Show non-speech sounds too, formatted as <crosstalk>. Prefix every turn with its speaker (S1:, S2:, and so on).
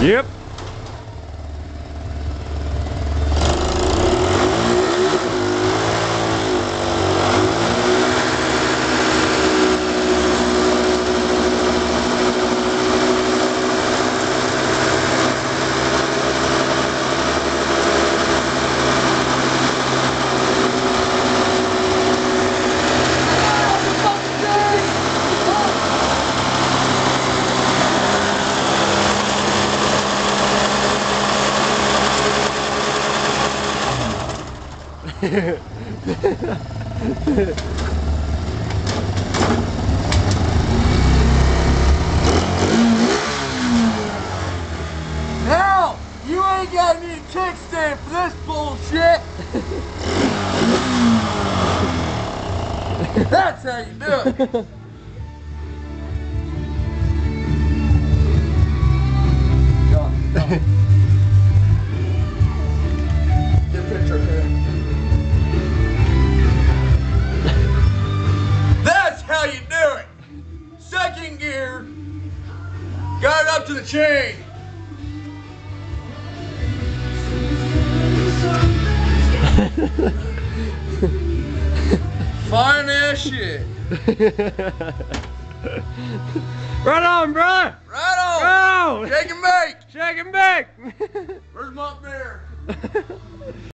S1: Yep.
S2: Now, you ain't got any kickstand for this bullshit. That's how you do it. Go, go. Get up to the chain. <laughs> Fine ass shit. <laughs>
S1: right on, brother.
S2: Right on.
S1: Right on.
S2: Shake and bake.
S1: Shake and bake.
S2: Where's my beer? <laughs>